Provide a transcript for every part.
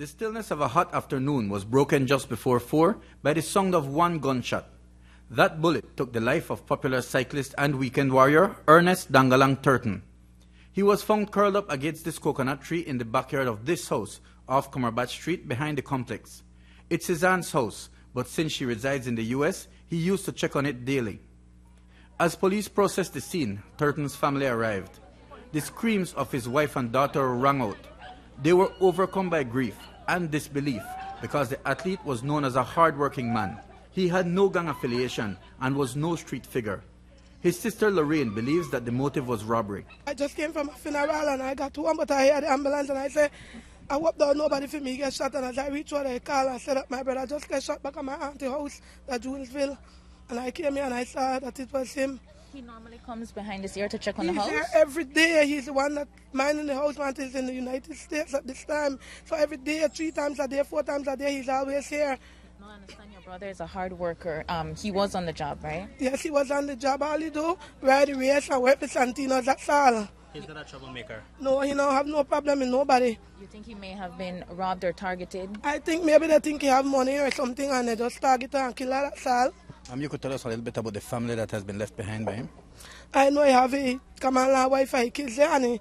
The stillness of a hot afternoon was broken just before 4 by the sound of one gunshot. That bullet took the life of popular cyclist and weekend warrior Ernest Dangalang Thurton. He was found curled up against this coconut tree in the backyard of this house off Cumberbatch Street behind the complex. It's his aunt's house, but since she resides in the U.S., he used to check on it daily. As police processed the scene, Thurton's family arrived. The screams of his wife and daughter rang out. They were overcome by grief and disbelief because the athlete was known as a hard-working man. He had no gang affiliation and was no street figure. His sister Lorraine believes that the motive was robbery. I just came from a funeral and I got home, but I heard the ambulance and I said, I hope that nobody for me get shot. And as I reached where they call and said that my brother just got shot back at my auntie's house at Julesville. And I came here and I saw that it was him. He normally comes behind this ear to check on He's the house. here every day. He's the one that minding the house when he's in the United States at this time. So every day, three times a day, four times a day, he's always here. No, I understand your brother is a hard worker. Um, he was on the job, right? Yes, he was on the job. All he do, ride the race and work with Santinos, that's all. He's not a troublemaker. No, he don't have no problem with nobody. You think he may have been robbed or targeted? I think maybe they think he have money or something and they just target him and kill her, that's all. Um, you could tell us a little bit about the family that has been left behind by him. I know he have a common-law wife and kids there and he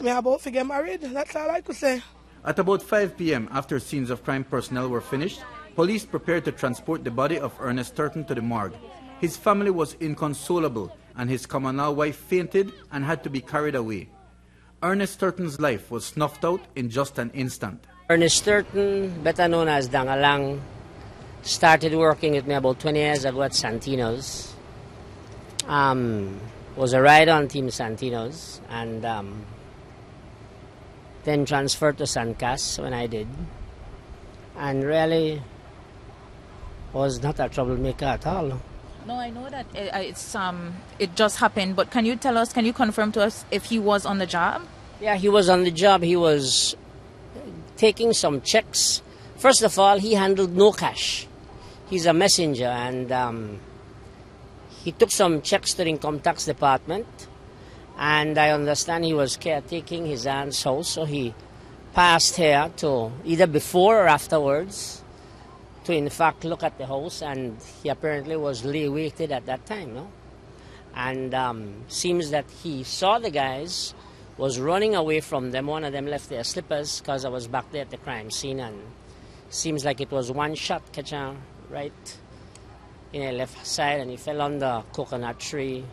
may about to get married. That's all I could say. At about 5 p.m., after scenes of crime personnel were finished, police prepared to transport the body of Ernest Thurton to the morgue. His family was inconsolable, and his common-law wife fainted and had to be carried away. Ernest Thurton's life was snuffed out in just an instant. Ernest Thurton, better known as Dangalang, started working with me about 20 years ago at Santino's. Um, was a rider on Team Santino's and um, then transferred to Sancas when I did. And really was not a troublemaker at all. No, I know that uh, it's um it just happened. But can you tell us? Can you confirm to us if he was on the job? Yeah, he was on the job. He was taking some checks. First of all, he handled no cash. He's a messenger, and um, he took some checks to the income tax department. And I understand he was caretaking his aunt's house, so he passed here to either before or afterwards to, in fact, look at the house. And he apparently was lay waited at that time, no? And um, seems that he saw the guys was running away from them. One of them left their slippers because I was back there at the crime scene, and seems like it was one shot, catch him right in the left side, and he fell on the coconut tree,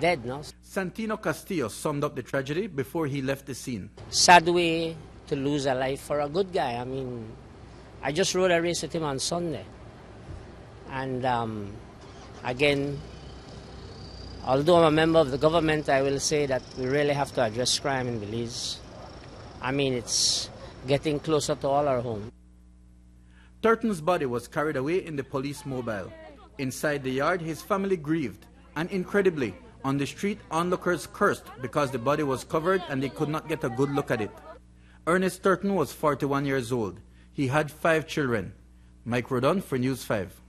dead. No, Santino Castillo summed up the tragedy before he left the scene. sad way to lose a life for a good guy. I mean, I just rode a race with him on Sunday, and um, again, although I'm a member of the government, I will say that we really have to address crime in Belize. I mean, it's getting closer to all our homes. Thurton's body was carried away in the police mobile. Inside the yard, his family grieved, and incredibly, on the street, onlookers cursed because the body was covered and they could not get a good look at it. Ernest Thurton was 41 years old. He had five children. Mike Rudon for News 5.